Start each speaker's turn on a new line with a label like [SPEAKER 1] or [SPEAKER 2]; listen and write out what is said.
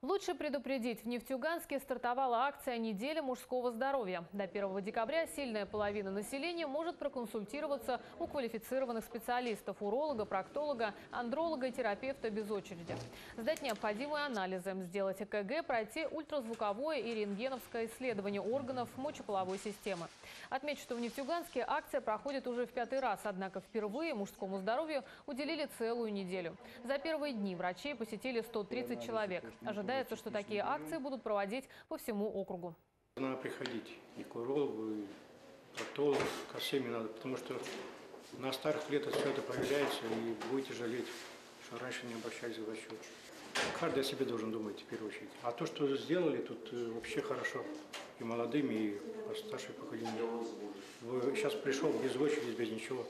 [SPEAKER 1] Лучше предупредить. В Нефтьюганске стартовала акция «Неделя мужского здоровья». До 1 декабря сильная половина населения может проконсультироваться у квалифицированных специалистов – уролога, проктолога, андролога и терапевта без очереди. Сдать необходимые анализы, сделать ЭКГ, пройти ультразвуковое и рентгеновское исследование органов мочеполовой системы. Отмечу, что в Нефтьюганске акция проходит уже в пятый раз, однако впервые мужскому здоровью уделили целую неделю. За первые дни врачей посетили 130 человек. Ожидается, что такие акции будут проводить по всему округу.
[SPEAKER 2] Надо приходить и к урологу, и проктологу, ко всем надо, потому что на старых лет все это появляется, и будете жалеть, что раньше не обращались к врачу. Каждый о себе должен думать в первую очередь. А то, что сделали, тут э, вообще хорошо. И молодым, и старшее поколение. Сейчас пришел без очереди, без ничего.